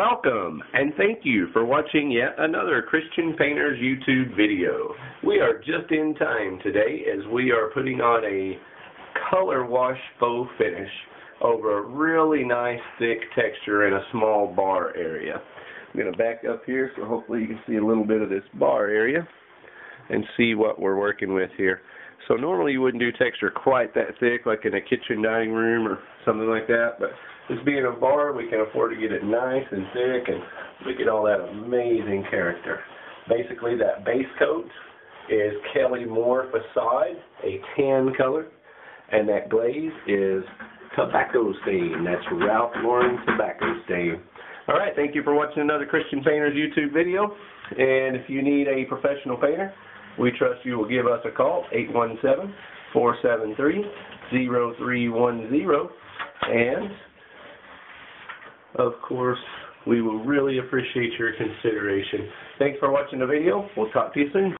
Welcome, and thank you for watching yet another Christian Painters YouTube video. We are just in time today as we are putting on a color wash faux finish over a really nice thick texture in a small bar area. I'm going to back up here so hopefully you can see a little bit of this bar area and see what we're working with here. So normally you wouldn't do texture quite that thick like in a kitchen dining room or something like that, but this being a bar, we can afford to get it nice and thick and we get all that amazing character. Basically, that base coat is Kelly Moore Facade, a tan color, and that glaze is Tobacco Stain. That's Ralph Lauren Tobacco Stain. All right, thank you for watching another Christian Painters YouTube video. And if you need a professional painter, we trust you will give us a call, 817-473-0310. And of course, we will really appreciate your consideration. Thanks for watching the video. We'll talk to you soon.